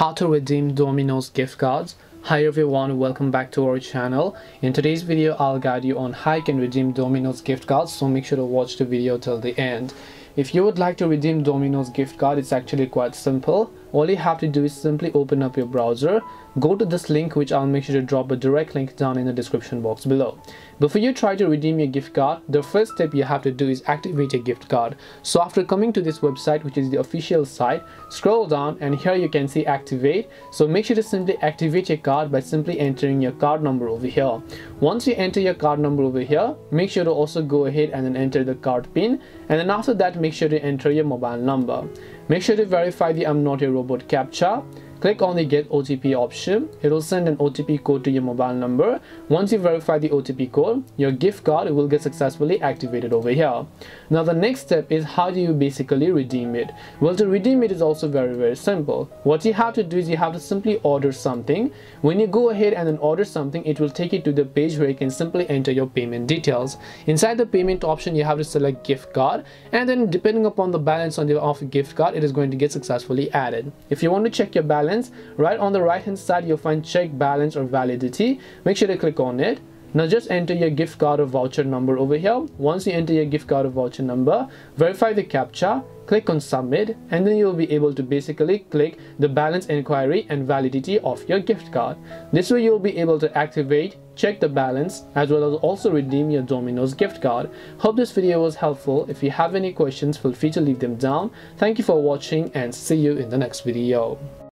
how to redeem Domino's gift cards. Hi everyone, welcome back to our channel. In today's video, I'll guide you on how you can redeem Domino's gift cards, so make sure to watch the video till the end. If you would like to redeem Domino's gift card, it's actually quite simple. All you have to do is simply open up your browser, go to this link which I'll make sure to drop a direct link down in the description box below. Before you try to redeem your gift card, the first step you have to do is activate your gift card. So after coming to this website which is the official site, scroll down and here you can see activate. So make sure to simply activate your card by simply entering your card number over here. Once you enter your card number over here, make sure to also go ahead and then enter the card pin and then after that make sure to enter your mobile number. Make sure to verify the I'm not a robot captcha Click on the get OTP option. It will send an OTP code to your mobile number. Once you verify the OTP code, your gift card will get successfully activated over here. Now the next step is how do you basically redeem it? Well to redeem it is also very very simple. What you have to do is you have to simply order something. When you go ahead and then order something, it will take you to the page where you can simply enter your payment details. Inside the payment option, you have to select gift card and then depending upon the balance on your of gift card, it is going to get successfully added. If you want to check your balance, balance right on the right hand side you'll find check balance or validity make sure to click on it now just enter your gift card or voucher number over here once you enter your gift card or voucher number verify the captcha click on submit and then you'll be able to basically click the balance inquiry and validity of your gift card this way you'll be able to activate check the balance as well as also redeem your Domino's gift card. Hope this video was helpful. If you have any questions, feel free to leave them down. Thank you for watching and see you in the next video.